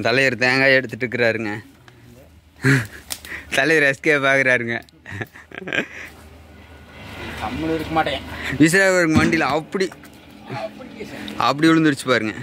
எங்கள் தலைவர் தேங்காய் எடுத்துட்டு இருக்கிறாருங்க தலைவர் எஸ்கே பார்க்குறாருங்க இருக்க மாட்டேன். விசாக வண்டியில் அப்படி அப்படி விழுந்துருச்சு பாருங்க.